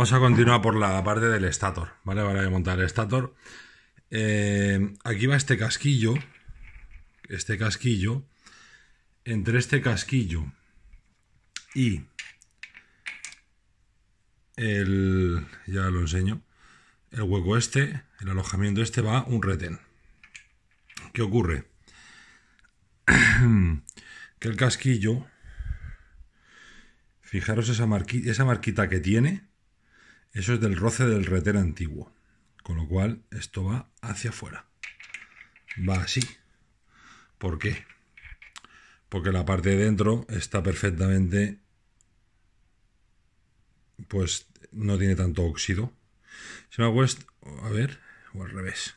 Vamos a continuar por la parte del estator, ¿vale? Vale, voy a montar el estator. Eh, aquí va este casquillo, este casquillo, entre este casquillo y el, ya lo enseño, el hueco este, el alojamiento este va un retén. ¿Qué ocurre? que el casquillo, fijaros esa marquita que tiene, eso es del roce del retén antiguo. Con lo cual, esto va hacia afuera. Va así. ¿Por qué? Porque la parte de dentro está perfectamente... Pues no tiene tanto óxido. Se me ha puesto... A ver, o al revés.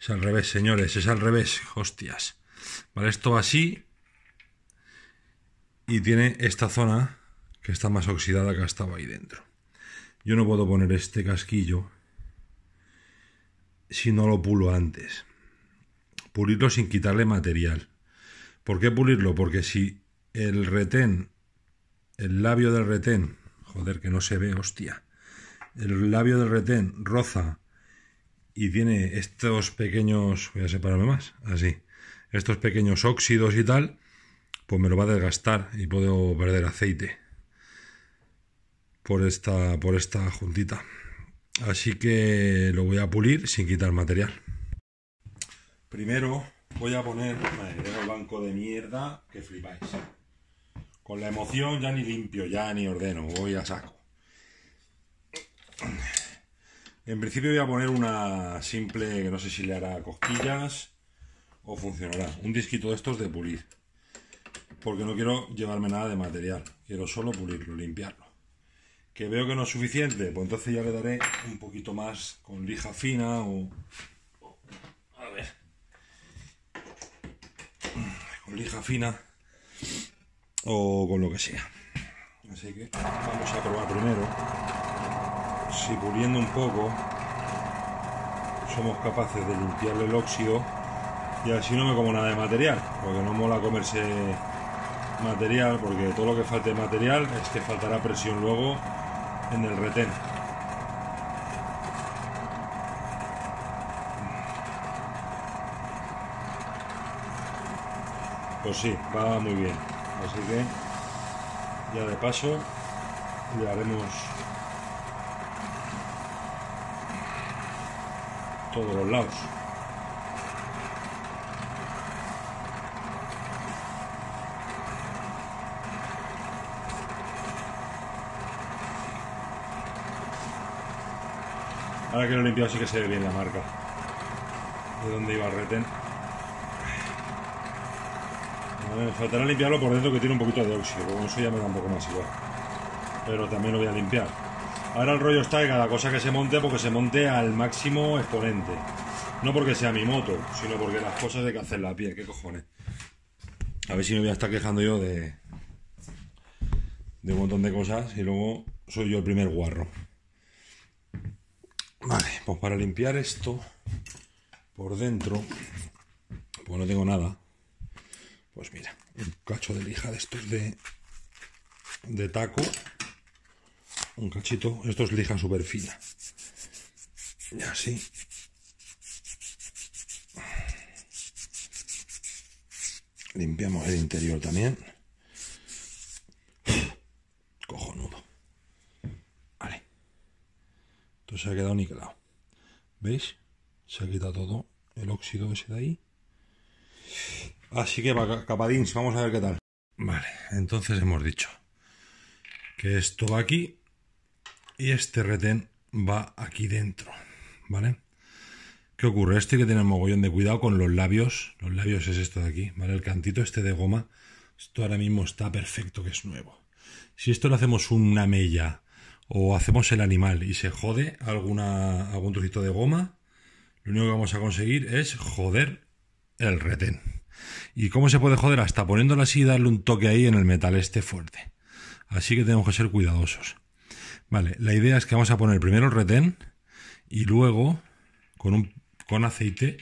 Es al revés, señores, es al revés. Hostias. Vale, esto va así. Y tiene esta zona que está más oxidada que estaba ahí dentro. Yo no puedo poner este casquillo si no lo pulo antes. Pulirlo sin quitarle material. ¿Por qué pulirlo? Porque si el retén, el labio del retén, joder que no se ve, hostia, el labio del retén roza y tiene estos pequeños, voy a separarme más, así, estos pequeños óxidos y tal, pues me lo va a desgastar y puedo perder aceite por esta, por esta juntita. Así que lo voy a pulir sin quitar material. Primero voy a poner... el banco de mierda que flipáis. Con la emoción ya ni limpio, ya ni ordeno, voy a saco. En principio voy a poner una simple, que no sé si le hará cosquillas o funcionará. Un disquito de estos de pulir. Porque no quiero llevarme nada de material. Quiero solo pulirlo, limpiarlo que veo que no es suficiente, pues entonces ya le daré un poquito más con lija fina o... A ver. Con lija fina o con lo que sea. Así que vamos a probar primero si puliendo un poco somos capaces de limpiarle el óxido y así no me como nada de material, porque no mola comerse material, porque todo lo que falte de material es que faltará presión luego en el retén. Pues sí, va muy bien. Así que ya de paso le haremos todos los lados. Ahora que lo he limpiado sí que se ve bien la marca. De dónde iba el retén. me faltará limpiarlo por dentro que tiene un poquito de óxido. Con eso ya me da un poco más igual. Pero también lo voy a limpiar. Ahora el rollo está que cada cosa que se monte, porque se monte al máximo exponente. No porque sea mi moto, sino porque las cosas hay que hacerlas bien. ¿Qué cojones? A ver si me voy a estar quejando yo de, de un montón de cosas y luego soy yo el primer guarro. Vale, pues para limpiar esto por dentro, pues no tengo nada, pues mira, un cacho de lija de estos de, de taco, un cachito, esto es lija súper fina, y así. Limpiamos el interior también. Se ha quedado niquelado. ¿Veis? Se ha quitado todo el óxido ese de ahí. Así que capadins, vamos a ver qué tal. Vale, entonces hemos dicho que esto va aquí y este retén va aquí dentro, ¿vale? ¿Qué ocurre? Este hay que tener mogollón de cuidado con los labios. Los labios es esto de aquí, ¿vale? El cantito este de goma. Esto ahora mismo está perfecto, que es nuevo. Si esto le hacemos una mella o hacemos el animal y se jode alguna, algún trocito de goma, lo único que vamos a conseguir es joder el retén. ¿Y cómo se puede joder? Hasta poniéndolo así y darle un toque ahí en el metal este fuerte. Así que tenemos que ser cuidadosos. Vale, la idea es que vamos a poner primero el retén y luego con, un, con aceite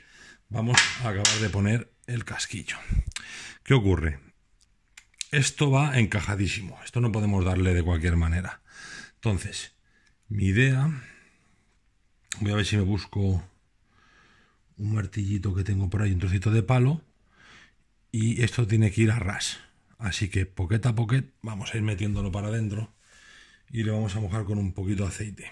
vamos a acabar de poner el casquillo. ¿Qué ocurre? Esto va encajadísimo. Esto no podemos darle de cualquier manera. Entonces, Mi idea, voy a ver si me busco un martillito que tengo por ahí, un trocito de palo, y esto tiene que ir a ras. Así que poqueta a poquet vamos a ir metiéndolo para adentro y le vamos a mojar con un poquito de aceite.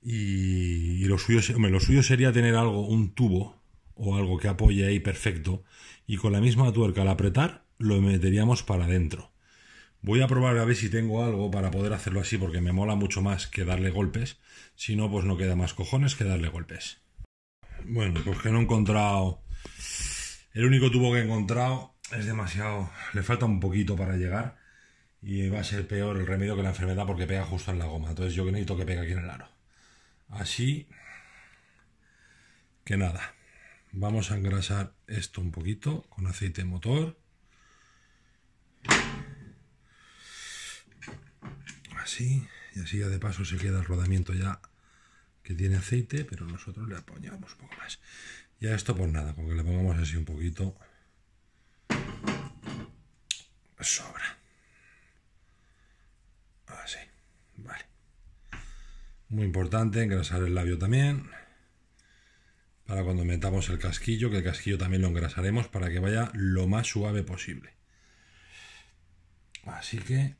Y, lo, suyo, lo suyo sería tener algo, un tubo o algo que apoye ahí perfecto y con la misma tuerca al apretar lo meteríamos para adentro. Voy a probar a ver si tengo algo para poder hacerlo así porque me mola mucho más que darle golpes. Si no, pues no queda más cojones que darle golpes. Bueno, pues que no he encontrado... El único tubo que he encontrado es demasiado... Le falta un poquito para llegar y va a ser peor el remedio que la enfermedad porque pega justo en la goma. Entonces yo necesito que pegue aquí en el aro. Así que nada. Vamos a engrasar esto un poquito con aceite motor. Así. Y así ya de paso se queda el rodamiento ya que tiene aceite, pero nosotros le apoyamos un poco más. Ya esto pues nada, con que le pongamos así un poquito. Sobra. Así. Vale. Muy importante engrasar el labio también para cuando metamos el casquillo, que el casquillo también lo engrasaremos para que vaya lo más suave posible. Así que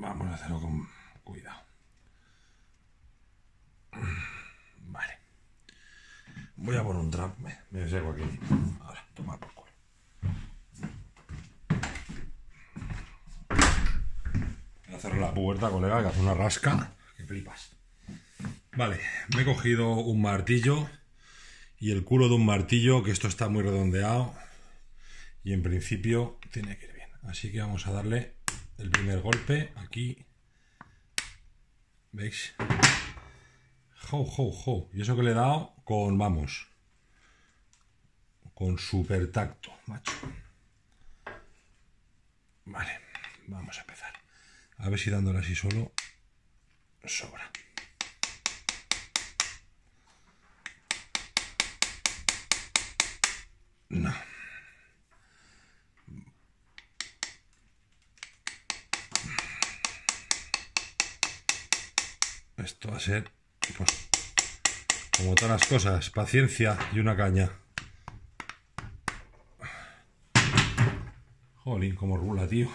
vamos a hacerlo con cuidado. Vale. Voy a poner un trap, me, seco aquí. Ahora, toma por culo. Voy a cerrar la puerta, colega, que hace una rasca. Que flipas. Vale, me he cogido un martillo y el culo de un martillo, que esto está muy redondeado y en principio tiene que ir bien. Así que vamos a darle el primer golpe aquí. ¿Veis? Jo, jo, jo. Y eso que le he dado con, vamos, con super tacto, macho. Vale, vamos a empezar. A ver si dándole así solo sobra. No. Esto va a ser, pues, como todas las cosas, paciencia y una caña. Jolín, como rula, tío.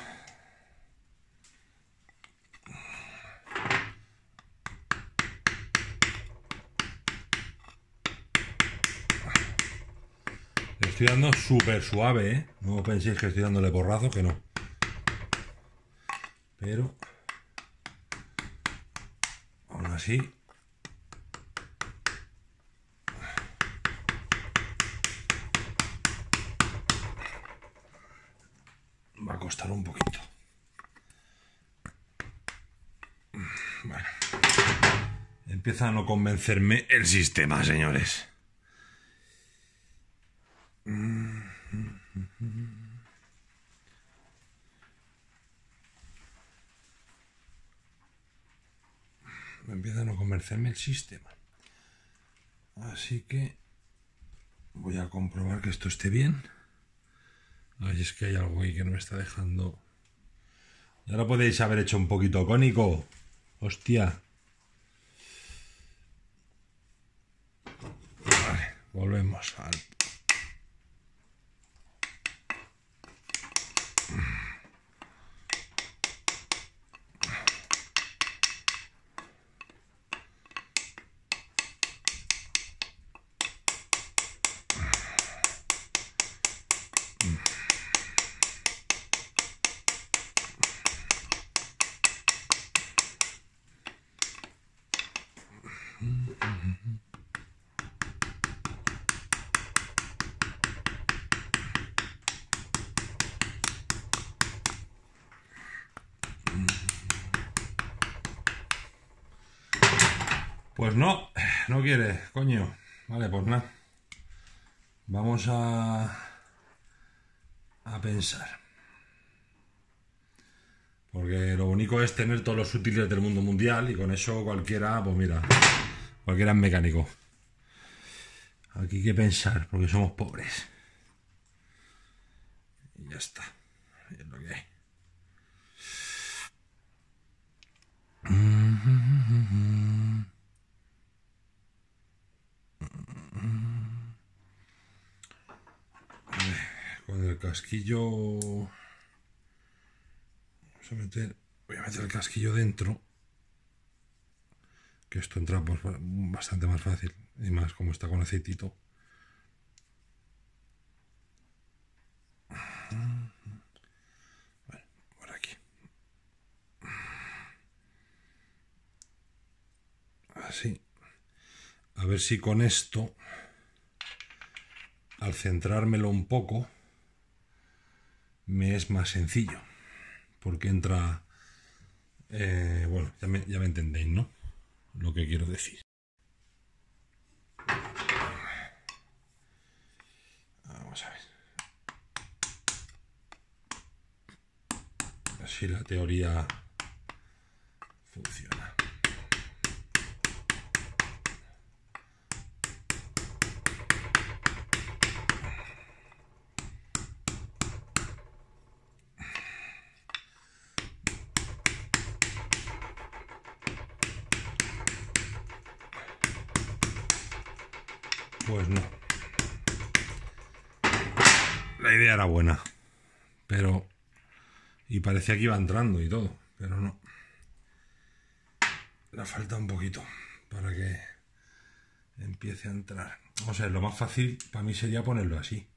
estoy dando súper suave, ¿eh? No penséis que estoy dándole porrazo, que no. Pero... así... Va a costar un poquito. Bueno. Empieza a no convencerme el sistema, señores. Me convencerme el sistema. Así que voy a comprobar que esto esté bien. Ay, es que hay algo ahí que no me está dejando. Ya lo podéis haber hecho un poquito cónico. Hostia. Vale, volvemos al Pues no, no quiere, coño. Vale, pues nada. Vamos a, a pensar. Porque lo único es tener todos los útiles del mundo mundial y con eso cualquiera, pues mira, cualquiera es mecánico. Aquí hay que pensar, porque somos pobres. Y ya está. Es lo que hay. Con el casquillo... Vamos a meter... Voy a meter el casquillo dentro. Que esto entra pues, bastante más fácil. Y más como está con aceitito. por aquí. Así. A ver si con esto, al centrármelo un poco, me es más sencillo. Porque entra... Eh, bueno, ya me, ya me entendéis, ¿no? Lo que quiero decir. Vamos a ver. Así la teoría funciona. Pues no. La idea era buena. Pero... Y parecía que iba entrando y todo. Pero no. Le falta un poquito para que empiece a entrar. O sea, lo más fácil para mí sería ponerlo así.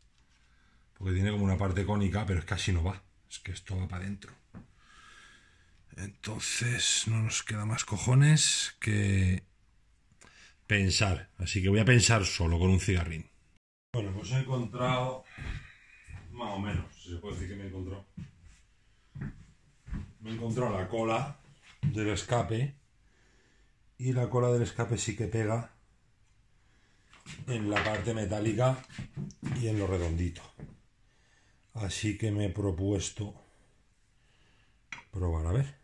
Porque tiene como una parte cónica, pero es que así no va. Es que esto va para adentro. Entonces no nos queda más cojones que pensar. Así que voy a pensar solo con un cigarrín. Bueno, pues he encontrado, más o menos, si se puede decir que me he. Me he encontrado la cola del escape y la cola del escape sí que pega en la parte metálica y en lo redondito. Así que me he propuesto probar a ver.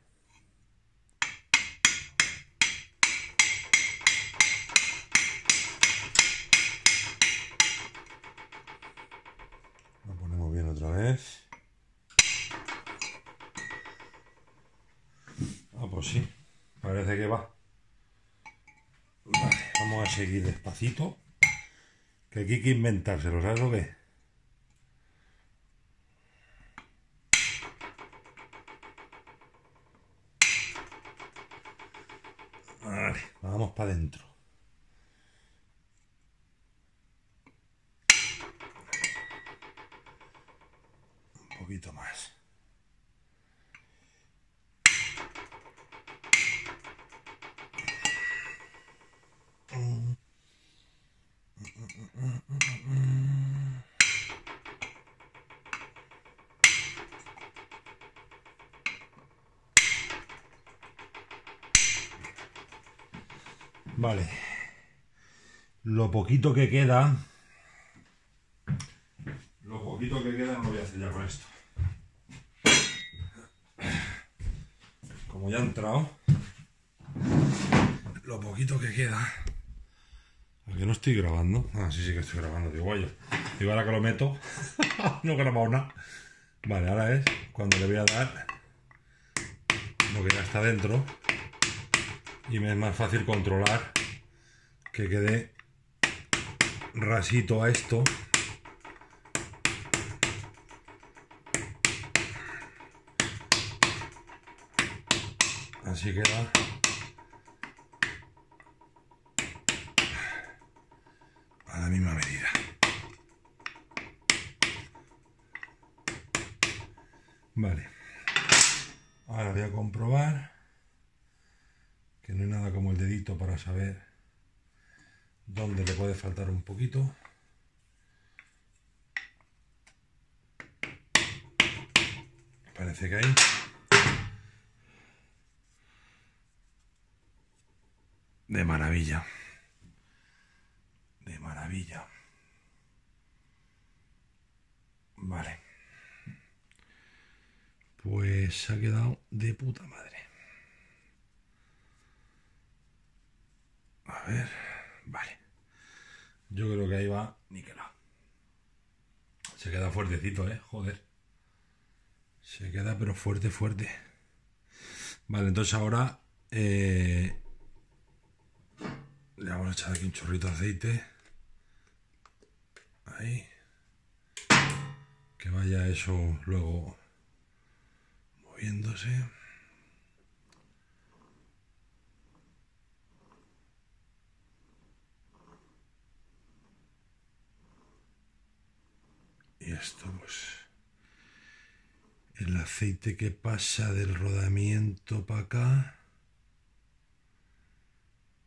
Seguir despacito. Que aquí hay que inventárselo, ¿sabes lo que? Vale, vamos para adentro. Poquito que queda... Lo poquito que queda no lo voy a hacer ya con esto. ya he entrado, lo poquito que queda. Aquí no estoy grabando. Ah, sí, sí que estoy grabando. Digo, guayo. Digo, ahora que lo meto, no he grabado nada. Vale, ahora es cuando le voy a dar lo que ya está dentro. Y me es más fácil controlar que quede rasito a esto Así queda. A la misma medida. Vale. Ahora voy a comprobar que no hay nada como el dedito para saber dónde le puede faltar un poquito. Parece que hay. De maravilla. De maravilla. Vale. Pues se ha quedado de puta madre. A ver. Vale. Yo creo que ahí va niquelado. Se queda fuertecito, eh. Joder. Se queda pero fuerte, fuerte. Vale, entonces ahora Eh, le vamos a echar aquí un chorrito de aceite. Ahí. Que vaya eso luego moviéndose. Esto pues el aceite que pasa del rodamiento para acá.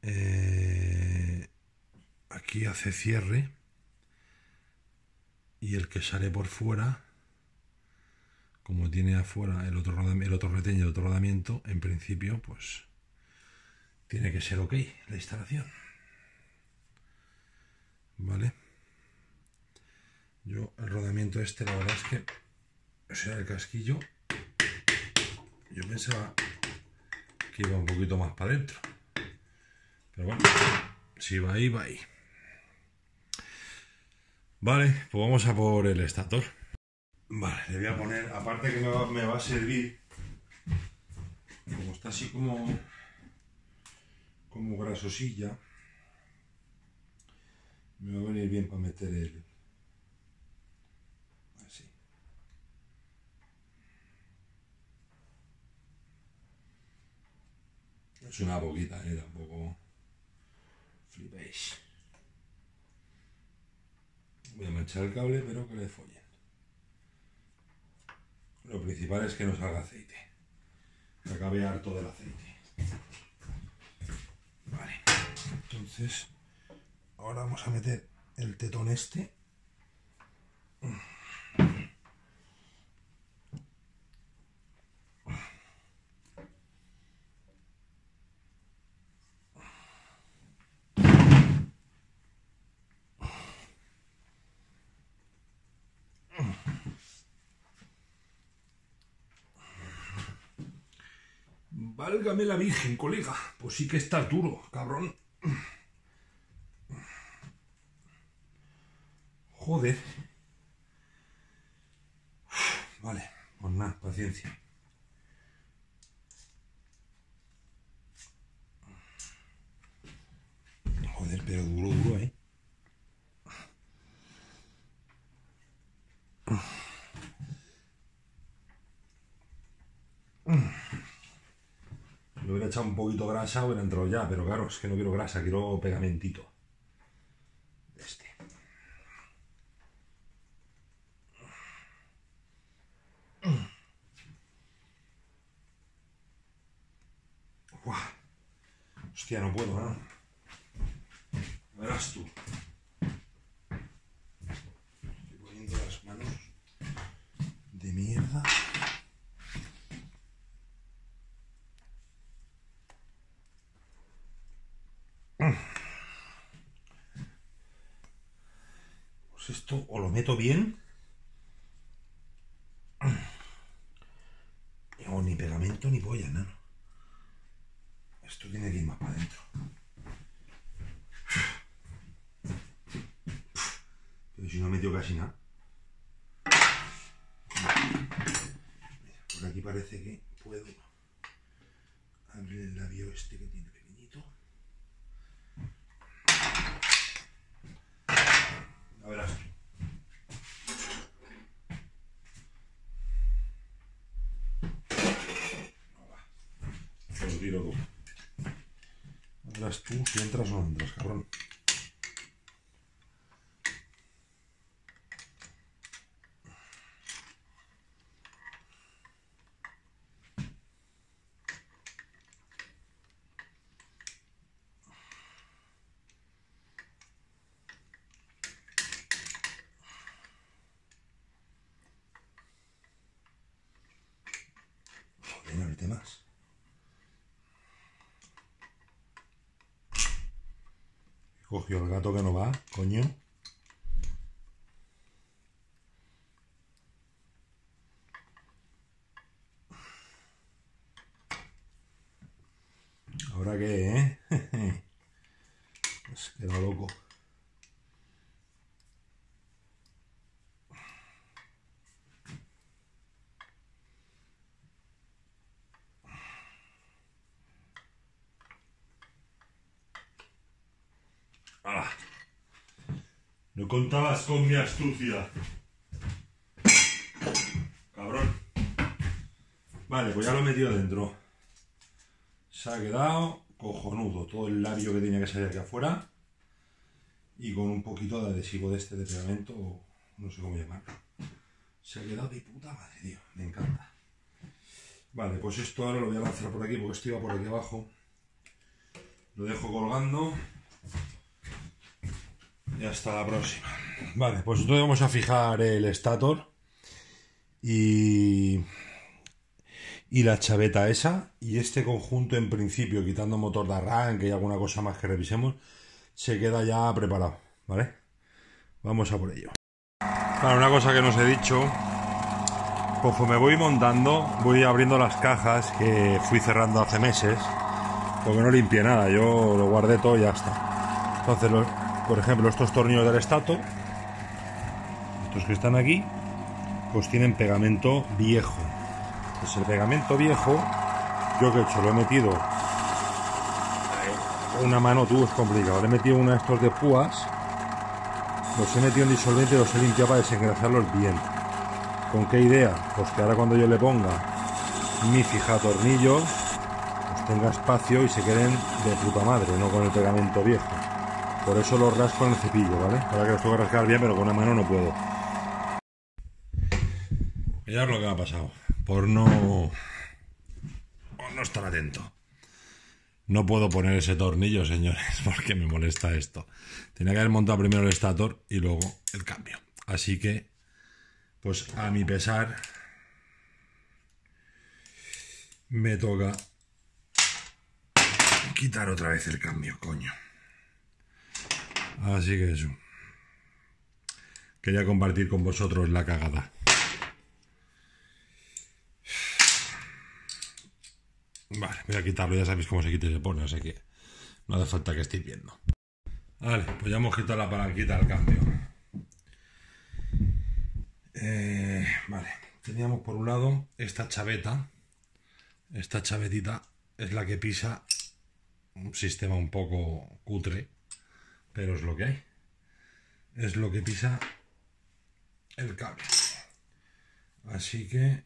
Eh, aquí hace cierre y el que sale por fuera como tiene afuera el otro, el otro reteño, el otro rodamiento, en principio, pues tiene que ser ok la instalación. ¿Vale? Yo el rodamiento este, la verdad es que, o sea, el casquillo, yo pensaba que iba un poquito más para adentro. Pero bueno, si va ahí, va ahí. Vale, pues vamos a por el estator. Vale, le voy a poner, aparte que me va, me va a servir, como está así como, como grasosilla, me va a venir bien para meter el, así. Es una boquita, eh, tampoco flipéis. Voy a manchar el cable, pero que le follen. Lo principal es que no salga aceite. Que acabe harto del aceite. Vale. Entonces, ahora vamos a meter el tetón este. Válgame la Virgen, colega. Pues sí que está duro, cabrón. Joder. Vale, pues nada, paciencia. Joder, pero duro, duro, ¿eh? Le hubiera echado un poquito de grasa, hubiera entrado ya, pero claro, es que no quiero grasa, quiero pegamentito. Este. Hostia, no puedo, ¿no? Verás tú. Estoy poniendo las manos de mierda. Pues esto o lo meto bien. O ni pegamento ni polla, ¿no? Esto tiene que ir más para adentro. Pero si no metió casi nada. Por aquí parece que puedo abrir el labio este que tiene pequeñito. A verás. No va. Te lo tiro tú. Tú si entras o no entras, cabrón. Joder, ahorita más. Cogió el gato que no va, coño. ¿Ahora qué, eh? Es que no loco. No contabas con mi astucia. Cabrón. Vale, pues ya lo he metido dentro. Se ha quedado cojonudo. Todo el labio que tenía que salir aquí afuera. Y con un poquito de adhesivo de este de pegamento, no sé cómo llamarlo. Se ha quedado de puta madre, tío. Me encanta. Vale, pues esto ahora lo voy a lanzar por aquí porque esto iba por aquí abajo. Lo dejo colgando. Y hasta la próxima. Vale, pues entonces vamos a fijar el estator y, y la chaveta esa. Y este conjunto en principio, quitando motor de arranque y alguna cosa más que revisemos, se queda ya preparado. ¿Vale? Vamos a por ello. Para una cosa que no os he dicho, conforme voy montando, voy abriendo las cajas que fui cerrando hace meses, porque no limpié nada, yo lo guardé todo y ya está. Entonces, por ejemplo, estos tornillos del estato, estos que están aquí, pues tienen pegamento viejo. Pues el pegamento viejo, yo que he hecho, lo he metido una mano, tú es complicado. Le he metido una de estos de púas, los he metido en disolvente y los he limpiado para desengrasarlos bien. ¿Con qué idea? Pues que ahora cuando yo le ponga mi fijatornillos, pues tenga espacio y se queden de puta madre, no con el pegamento viejo. Por eso los rasco en el cepillo, ¿vale? Para que los tengo que rascar bien, pero con una mano no puedo. Es lo que me ha pasado. Por no. Por no estar atento. No puedo poner ese tornillo, señores, porque me molesta esto. Tenía que haber montado primero el estator y luego el cambio. Así que, pues a mi pesar, me toca quitar otra vez el cambio, coño. Así que eso. Quería compartir con vosotros la cagada. Vale, voy a quitarlo, ya sabéis cómo se quita y se pone, sea que no hace falta que estéis viendo. Vale, pues ya hemos quitado la palanquita del cambio. Eh, vale, teníamos por un lado esta chaveta. Esta chavetita es la que pisa un sistema un poco cutre, pero es lo que hay. Es lo que pisa el cable. Así que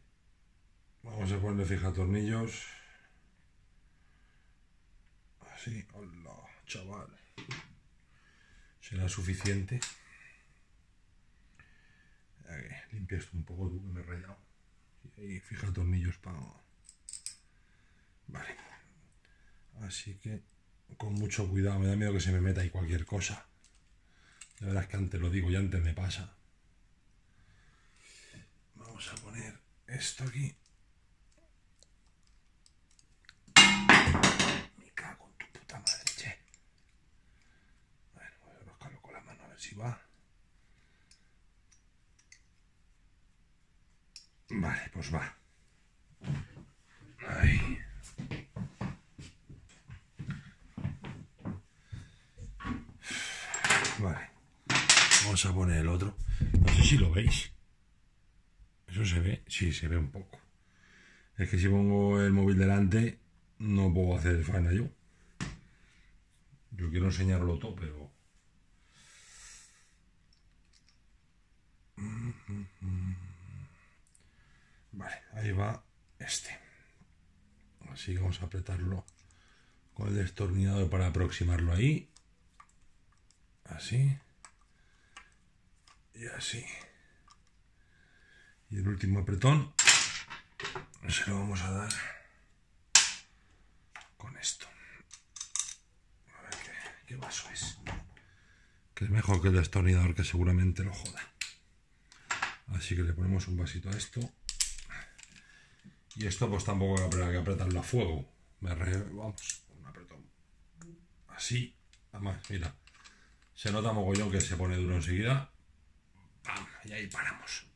vamos a ponerle fija tornillos. Así, hola, chaval. Será suficiente. Limpia esto un poco tú que me he rayado. Y fija tornillos para. Vale. Así que con mucho cuidado, me da miedo que se me meta ahí cualquier cosa. La verdad es que antes lo digo y antes me pasa. Vamos a poner esto aquí. Me cago en tu puta madre, che. Bueno, voy a rascarlo con la mano a ver si va. Vale, pues va. Ahí. Vale. Vamos a poner el otro. No sé si lo veis. ¿Eso se ve? Sí, se ve un poco. Es que si pongo el móvil delante, no puedo hacer faena yo. Yo quiero enseñarlo todo, pero... Vale, ahí va este. Así que vamos a apretarlo con el destornillador para aproximarlo ahí. Así. Y así. Y el último apretón se lo vamos a dar con esto. A ver qué, qué vaso es. Que es mejor que el destornillador que seguramente lo joda. Así que le ponemos un vasito a esto. Y esto pues tampoco hay que apretarlo a fuego. Me re, vamos, un apretón. Así. Además, mira. Se nota mogollón que se pone duro enseguida. ¡Pam! Y ahí paramos.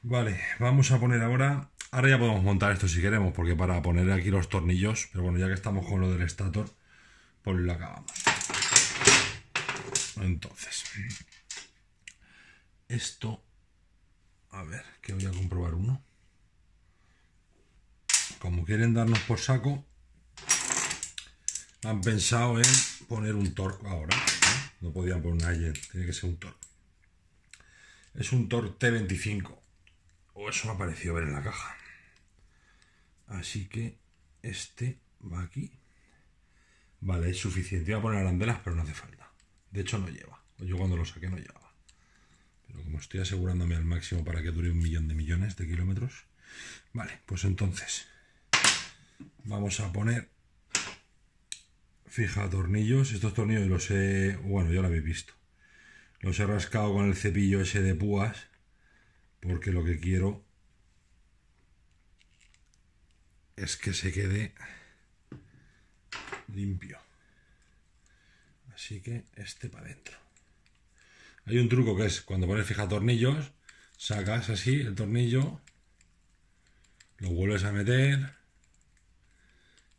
Vale, vamos a poner ahora... Ahora ya podemos montar esto si queremos, porque para poner aquí los tornillos, pero bueno, ya que estamos con lo del estator, pues lo acabamos. Entonces, esto... A ver, que voy a comprobar uno. Como quieren darnos por saco, han pensado en poner un torque ahora. No podían poner un Allen, tiene que ser un Tor. Es un Tor T25. O eso me ha parecido ver en la caja. Así que este va aquí. Vale, es suficiente. Iba a poner arandelas, pero no hace falta. De hecho, no lleva. Yo cuando lo saqué no llevaba. Pero como estoy asegurándome al máximo para que dure un millón de millones de kilómetros. Vale, pues entonces vamos a poner fija tornillos. Estos tornillos los he... Bueno, ya lo habéis visto. Los he rascado con el cepillo ese de púas. Porque lo que quiero es que se quede limpio. Así que este para adentro. Hay un truco que es cuando pones fija tornillos, sacas así el tornillo, lo vuelves a meter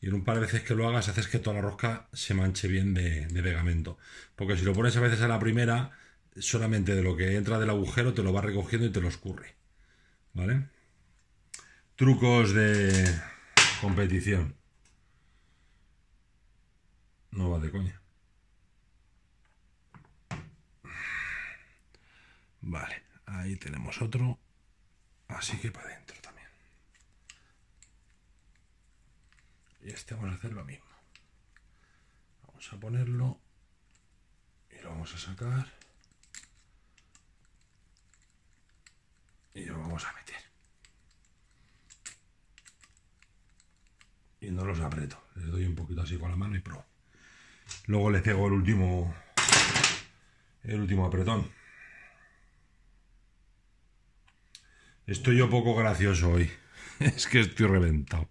y en un par de veces que lo hagas haces que toda la rosca se manche bien de, de pegamento. Porque si lo pones a veces a la primera, solamente de lo que entra del agujero te lo va recogiendo y te lo escurre. ¿Vale? Trucos de competición. No va de coña. Vale, ahí tenemos otro. Así que para adentro Y este vamos a hacer lo mismo. Vamos a ponerlo y lo vamos a sacar. Y lo vamos a meter. Y no los aprieto. Les doy un poquito así con la mano y pro. Luego le pego el último el último apretón. Estoy yo poco gracioso hoy. es que estoy reventado.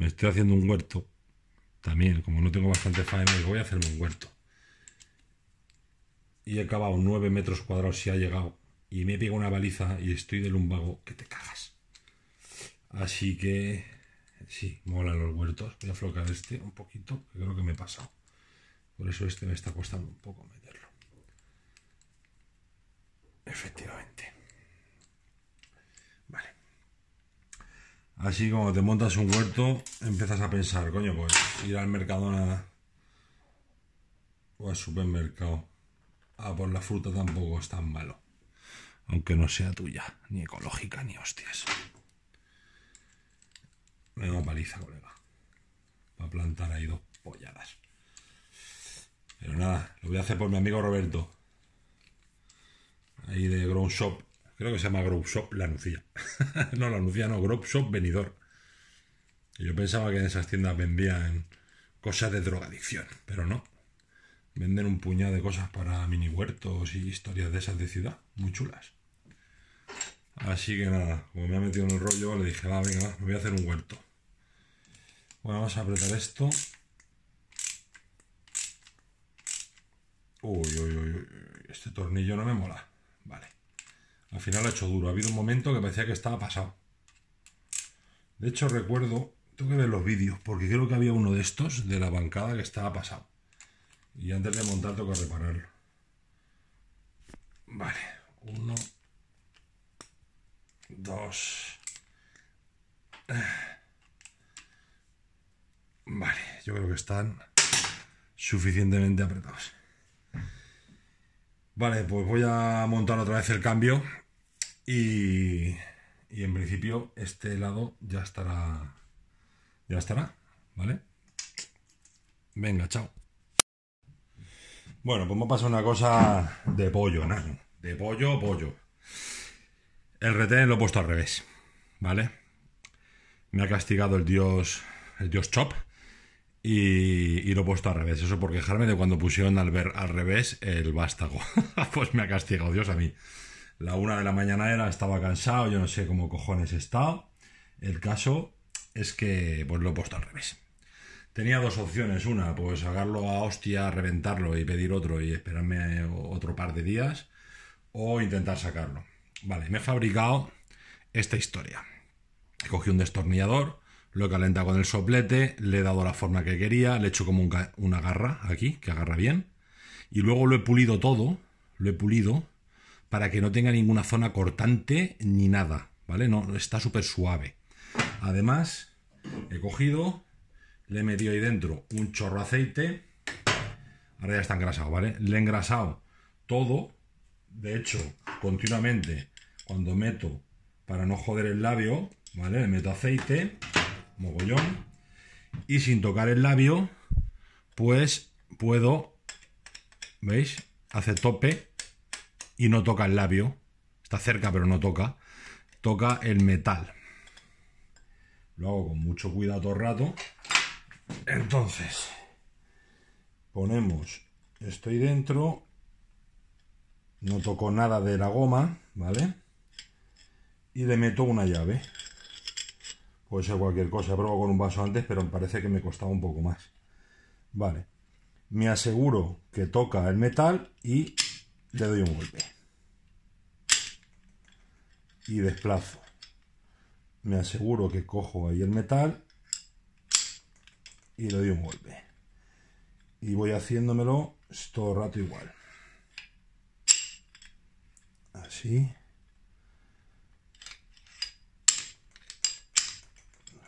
Me estoy haciendo un huerto. También, como no tengo bastante faena, voy a hacerme un huerto. Y he acabado 9 metros cuadrados si ha llegado. Y me he pegado una baliza y estoy de lumbago que te cagas. Así que sí, mola los huertos. Voy a aflocar este un poquito, creo que me he pasado. Por eso este me está costando un poco meterlo. Efectivamente. Así como te montas un huerto, empiezas a pensar, coño, pues ir al Mercadona o al supermercado a por la fruta tampoco es tan malo. Aunque no sea tuya, ni ecológica, ni hostias. Me da paliza, colega. Para plantar ahí dos polladas. Pero nada, lo voy a hacer por mi amigo Roberto. Ahí de Grow Shop. Creo que se llama Grow Shop La Nucía. no, La Nucía no, Grow Shop Venidor. yo pensaba que en esas tiendas vendían cosas de drogadicción, pero no. Venden un puñado de cosas para mini huertos y historias de esas de ciudad, muy chulas. Así que nada, como me ha metido en el rollo, le dije, va, venga, me voy a hacer un huerto. Bueno, vamos a apretar esto Uy, uy, uy, este tornillo no me mola. Vale. Al final ha hecho duro. Ha habido un momento que parecía que estaba pasado. De hecho, recuerdo, tengo que ver los vídeos, porque creo que había uno de estos, de la bancada, que estaba pasado. Y antes de montar tengo que repararlo. Vale. Uno. Dos. Vale, yo creo que están suficientemente apretados. Vale, pues voy a montar otra vez el cambio y, y en principio este lado ya estará, ya estará, ¿vale? Venga, chao. Bueno, pues me ha pasado una cosa de pollo, ¿no? De pollo, pollo. El retén lo he puesto al revés, ¿vale? Me ha castigado el dios, el dios Chop y, lo he puesto al revés. Eso por quejarme de cuando pusieron al, ver, al revés el vástago. pues me ha castigado Dios a mí. La una de la mañana era, estaba cansado, yo no sé cómo cojones he estado. El caso es que pues lo he puesto al revés. Tenía dos opciones. Una, pues sacarlo a hostia, reventarlo y pedir otro y esperarme otro par de días. O intentar sacarlo. Vale, me he fabricado esta historia. Cogí un destornillador, lo he calentado con el soplete, le he dado la forma que quería, le he hecho como una garra aquí, que agarra bien, y luego lo he pulido todo, lo he pulido, para que no tenga ninguna zona cortante ni nada, ¿vale? No, está súper suave. Además, he cogido, le he metido ahí dentro un chorro aceite, Ahora ya está engrasado, ¿vale? Le he engrasado todo. De hecho, continuamente, cuando meto, para no joder el labio, ¿vale? Le meto aceite, mogollón. Y sin tocar el labio, pues puedo, ¿veis? Hace tope y no toca el labio. Está cerca, pero no toca. Toca el metal. Lo hago con mucho cuidado todo el rato. Entonces, ponemos, estoy dentro, no toco nada de la goma, ¿vale? Y le meto una llave. Puede ser cualquier cosa, he con un vaso antes, pero me parece que me costaba un poco más. Vale. Me aseguro que toca el metal y le doy un golpe. Y desplazo. Me aseguro que cojo ahí el metal y le doy un golpe. Y voy haciéndomelo todo el rato igual. Así.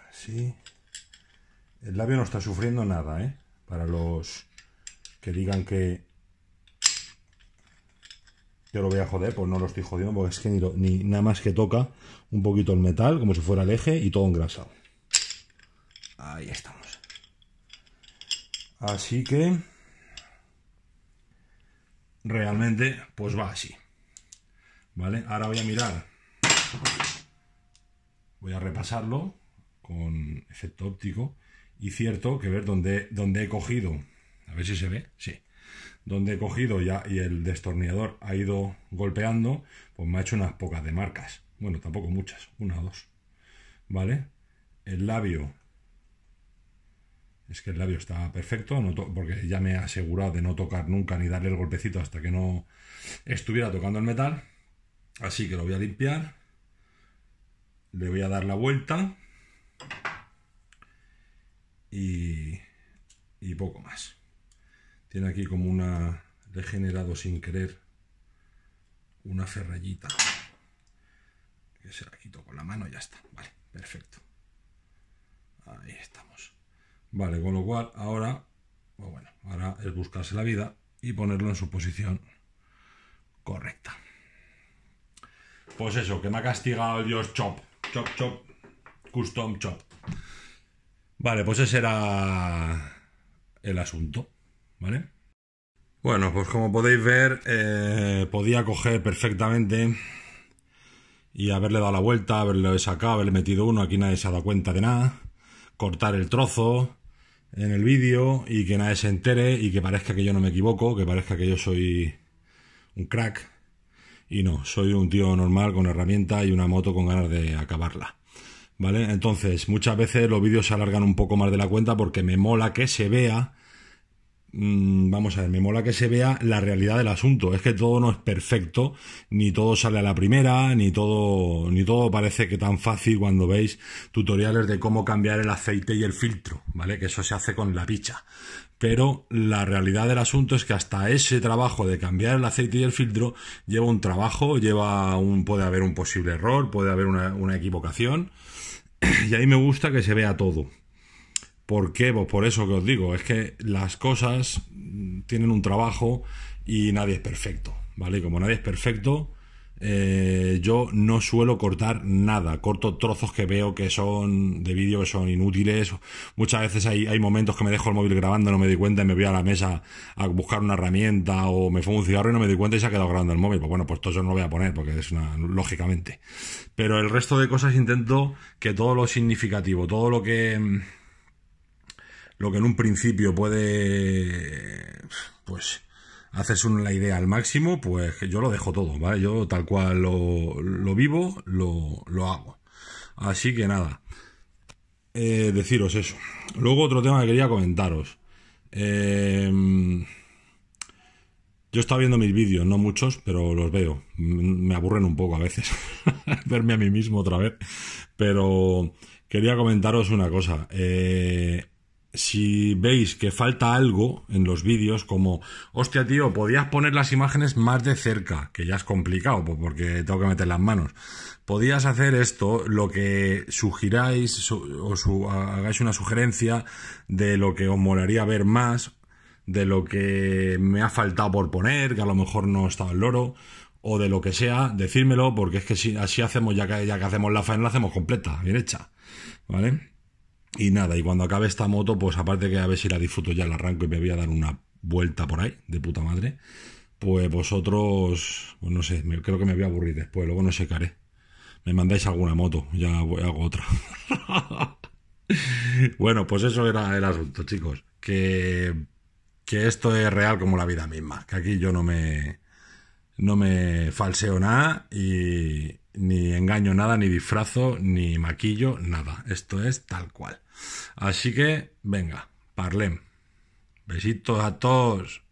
Así. El labio no está sufriendo nada, ¿eh? Para los que digan que yo lo voy a joder, pues no lo estoy jodiendo, porque es que ni, ni nada más que toca un poquito el metal, como si fuera el eje, y todo engrasado. Ahí estamos. Así que realmente pues va así. ¿Vale? Ahora voy a mirar. Voy a repasarlo con efecto óptico. Y cierto que ver dónde, dónde he cogido. A ver si se ve. Sí. Donde he cogido ya y el destornillador ha ido golpeando, pues me ha hecho unas pocas de marcas. Bueno, tampoco muchas, una o dos. ¿Vale? El labio es que el labio está perfecto, porque ya me he asegurado de no tocar nunca ni darle el golpecito hasta que no estuviera tocando el metal. Así que lo voy a limpiar. Le voy a dar la vuelta. Y poco más. Tiene aquí como una... Le he generado sin querer una ferrallita. Que se la quito con la mano y ya está. Vale, perfecto. Ahí estamos. Vale, con lo cual ahora, pues bueno, ahora es buscarse la vida y ponerlo en su posición correcta. Pues eso, que me ha castigado el dios Chop. Chop, chop. Custom chop. Vale, pues ese era el asunto. ¿Vale? Bueno, pues como podéis ver, eh, podía coger perfectamente y haberle dado la vuelta, haberle sacado, haberle metido uno, aquí nadie se ha dado cuenta de nada, cortar el trozo, en el vídeo y que nadie se entere y que parezca que yo no me equivoco, que parezca que yo soy un crack. Y no, soy un tío normal con herramienta y una moto con ganas de acabarla. ¿Vale? Entonces, muchas veces los vídeos se alargan un poco más de la cuenta porque me mola que se vea vamos a ver, me mola que se vea la realidad del asunto. Es que todo no es perfecto, ni todo sale a la primera, ni todo, ni todo parece que tan fácil cuando veis tutoriales de cómo cambiar el aceite y el filtro, ¿vale? Que eso se hace con la picha. Pero la realidad del asunto es que hasta ese trabajo de cambiar el aceite y el filtro lleva un trabajo, lleva un, puede haber un posible error, puede haber una, una equivocación. Y ahí me gusta que se vea todo. ¿Por qué? Pues por eso que os digo, es que las cosas tienen un trabajo y nadie es perfecto, ¿vale? como nadie es perfecto, eh, yo no suelo cortar nada, corto trozos que veo que son de vídeo que son inútiles. Muchas veces hay, hay, momentos que me dejo el móvil grabando, no me doy cuenta y me voy a la mesa a buscar una herramienta o me fumo un cigarro y no me doy cuenta y se ha quedado grabando el móvil. Pues bueno, pues todo eso no lo voy a poner porque es una, lógicamente. Pero el resto de cosas intento que todo lo significativo, todo lo que lo que en un principio puede, pues, hacerse la idea al máximo, pues yo lo dejo todo, ¿vale? Yo tal cual lo, vivo, lo, hago. Así que nada, eh, deciros eso. Luego otro tema que quería comentaros. Em, yo estaba viendo mis vídeos, no muchos, pero los veo. Me aburren un poco a veces verme a mí mismo otra vez. Pero quería comentaros una cosa. Eh, si veis que falta algo en los vídeos, como, hostia, tío, podías poner las imágenes más de cerca, que ya es complicado, porque tengo que meter las manos. Podías hacer esto, lo que sugiráis o hagáis una sugerencia de lo que os molaría ver más, de lo que me ha faltado por poner, que a lo mejor no estaba el loro, o de lo que sea, decírmelo, porque es que si así hacemos, ya que, ya que hacemos la faena, la hacemos completa, bien hecha, ¿vale? Y nada, y cuando acabe esta moto, pues aparte que a ver si la disfruto ya, la arranco y me voy a dar una vuelta por ahí, de puta madre, pues vosotros, pues no sé, creo que me voy a aburrir después, luego no haré. Me mandáis alguna moto, ya hago otra. bueno, pues eso era el asunto, chicos. Que, que esto es real como la vida misma. Que aquí yo no me, no me falseo nada y ni engaño nada, ni disfrazo, ni maquillo, nada. Esto es tal cual. Así que, venga, parlem. Besitos a todos.